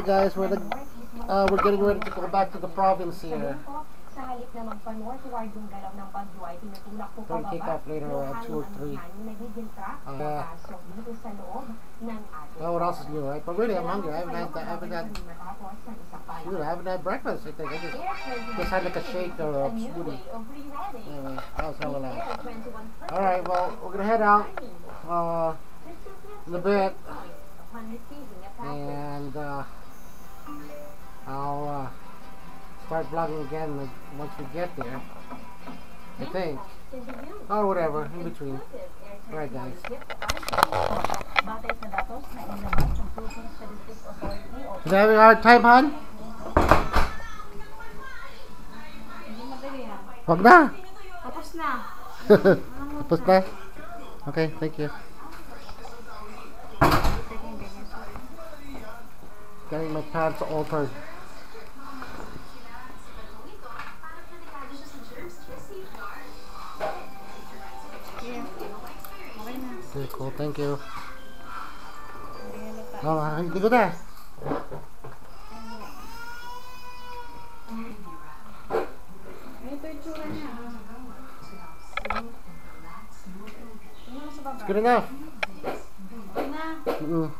Alright guys, we're, the, uh, we're getting ready to go back to the province here. Halip na take off later around 2 or 3. hangin nagiging track Uh, Well, what else is new, right? But really, I'm hungry. I haven't had, I haven't had, shoot, I haven't had breakfast. I think I just, just had like a shake or a smoothie. Anyway, that was hella loud. Alright, well, we're gonna head out, uh, in a bit. and uh, I'll uh, start vlogging again once we get there. I think, or whatever in between. Alright, guys. Batay sa datos na inilabas ng Philippine Statistics Authority o Is having a hard time, hon? Wag na. Tapos na. Tapos na. Okay, thank you. Getting my pants altered. Okay cool, thank you. Halata. Oh, hindi ko na. Baba. Good enough. Na. Mm.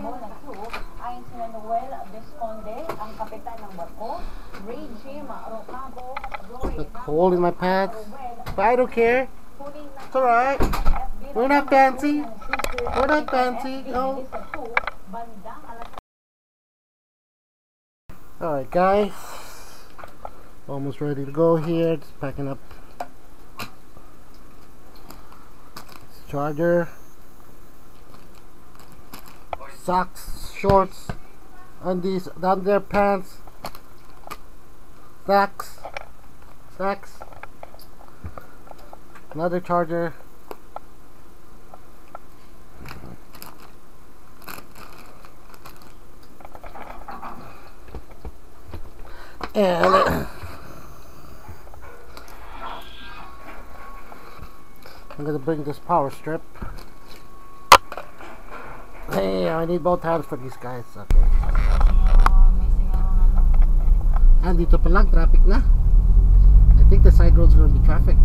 Mo oh, ng crew, ayon sina Noel Visconde, ang kapitan ng barko, Ray Jim Rocabo, Roy The hole in my pants. But I don't care. It's alright. We're not fancy. We're not fancy. No. Melissa Fu, bandang alas Alright, guys. Almost ready to go here. Just packing up. Charger. Socks, shorts, undies, down there, pants, socks, socks, another charger. And bring this power strip. Hey, I need both hands for these guys. Okay. And dito pa lang, traffic na. I think the side roads gonna be traffic.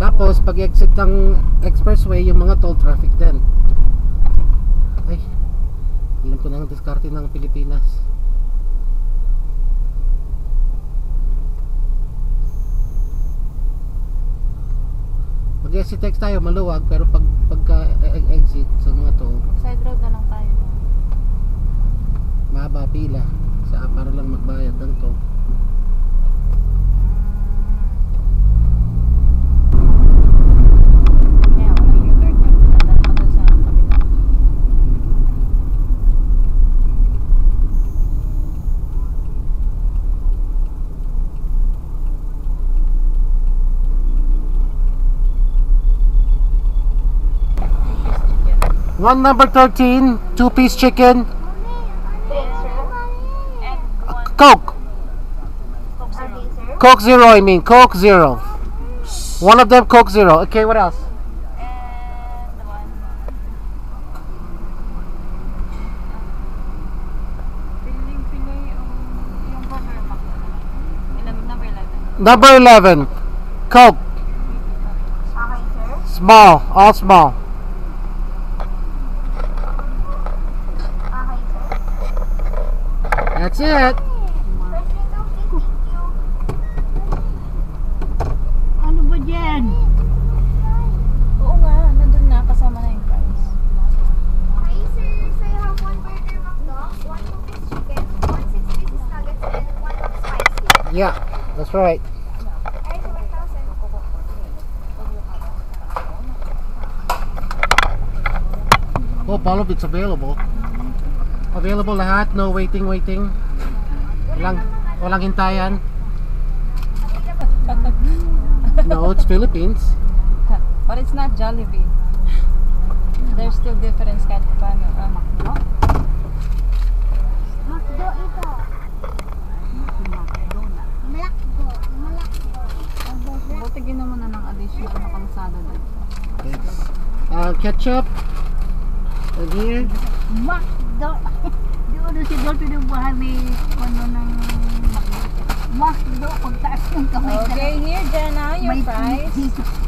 Tapos, pag exit ng expressway, yung mga toll traffic din. Ay, alam ko na ang diskarte ng Pilipinas. Exit text tayo, maluwag. Pero pag pagka e- e- exit sa mga toll, Side road na lang tayo. mahaba pila. Sa para lang magbayad ng toll. One number 13, two piece chicken, Coke. Coke Zero. I mean, Coke Zero. One of them Coke Zero. Okay, what else? And one. Piling pili yung, yung burger mac. Ilan, number 11. Number 11, Coke. Small, all small. That's it. Ano ba dyan? Oo nga, nandun na, kasama na yung price. Hi sir, so you have one burger McDo, one two-piece chicken, one six pieces nuggets, and one spicy. Yeah, that's right. Alright, so 1,000. Oh, all of it's available. Available lahat, no waiting, waiting. Walang, walang hintayan. No, it's Philippines. But it's not Jollibee. There's still difference kahit paano. Ah, McDo? McDo ito. Malakdo. Malakdo. Ano kalsada doon. Yes. Uh, ketchup. And here. Mak, do, di ulo si Dol, pinubuhay may ano ng Mak, do, pagtaas yung kamay ka Okay, here, Jenna, your May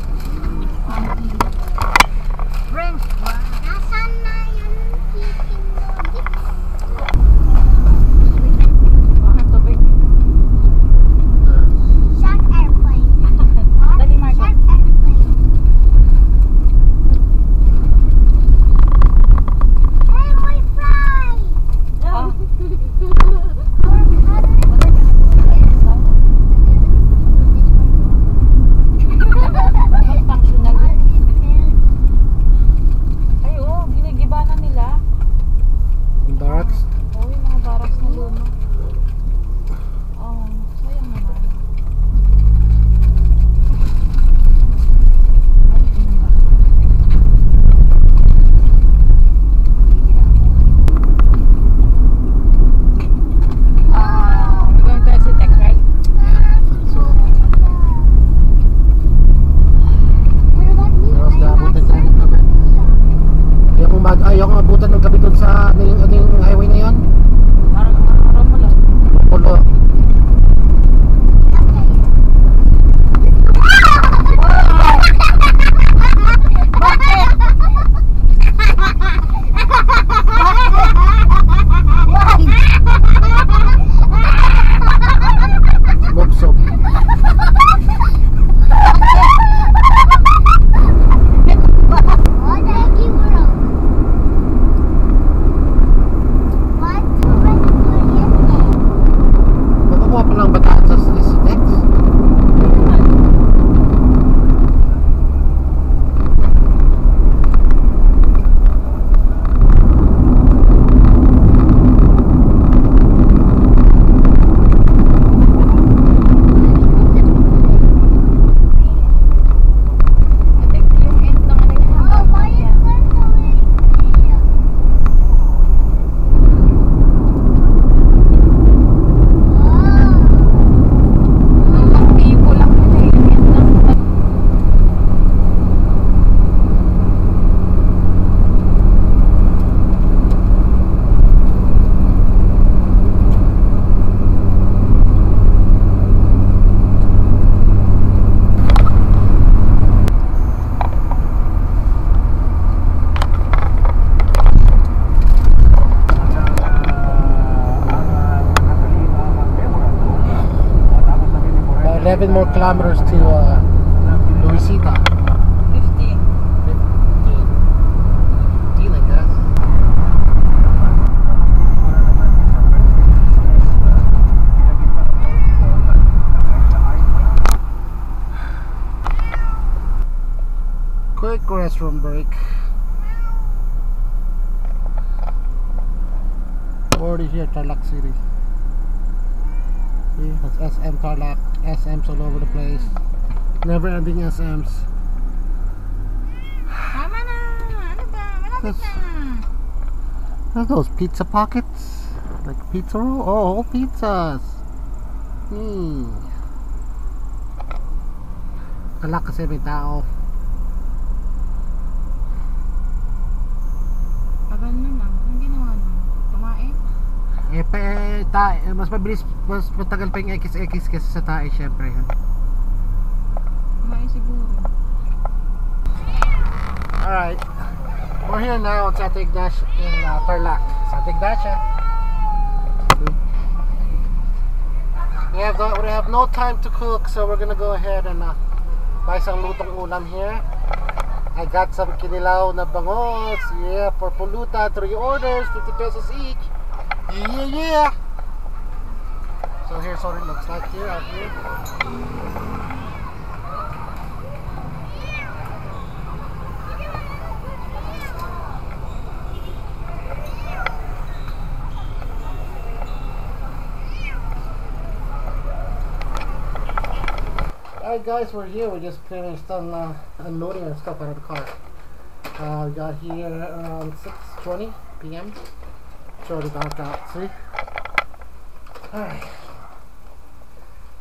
11 more kilometers to uh, Luisita. 15. 15, I guess. Quick restroom break. Already here, Tarlac City. See, that's SM Tarlac, SMs all over the place. Never ending SMs. Tama na! Ano ba? That's- are those pizza pockets? Like pizza roll? Oh, whole pizzas. Hmm. Kala kasi may tao. Eh, pa, eh, ta, eh, mas mabilis, mas matagal pa yung XX kasi sa tae, syempre. ha? Kumain siguro. Alright. We're here now at Santa Ignacio in uh, Tarlac. Santa Ignacio. We have, the, we have no time to cook, so we're gonna go ahead and uh, buy some lutong ulam here. I got some kinilaw na bangos. Yeah, for pulutan. Three orders, 50 pesos each. Yeah, yeah. So here's what it looks like here out here. Alright guys, we're here. We just finished uh, unloading our stuff out of the car. Uh, we got here around 6.20 p.m. It's already dark out, see? Alright.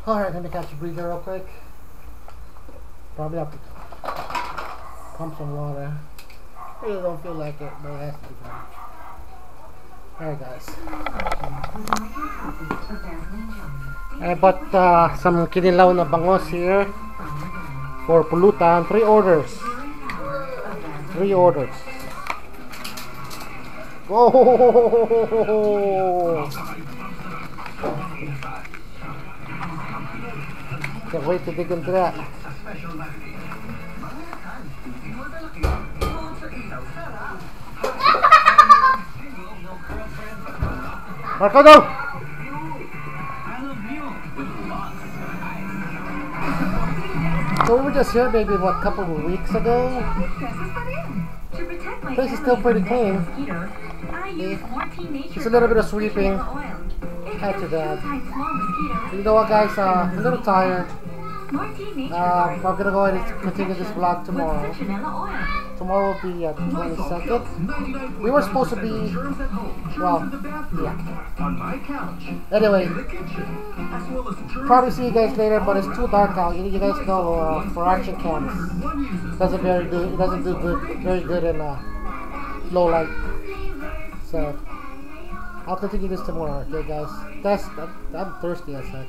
Alright, let me catch a breather real quick. Probably have to pump some water. Really don't feel like it, but it has to be done. Alright guys. I bought uh, some kinilaw na bangus here for pulutan. Three orders. Three orders. Whoa! Can't wait to dig into that. Marco, go! So we were just here maybe what couple of weeks ago. Place is still pretty clean. Just a little bit of sweeping. Add to that. You know what guys, uh, I'm a little tired. Uh, I'm gonna go ahead and continue this vlog tomorrow. Tomorrow will be uh, 22nd. We were supposed to be, well, yeah. Anyway, probably see you guys later, but it's too dark out. You, you guys know uh, for action cams doesn't very do it doesn't do good very good in uh, low light. So I'll continue this tomorrow. Okay, guys. That's I'm, I'm thirsty as heck.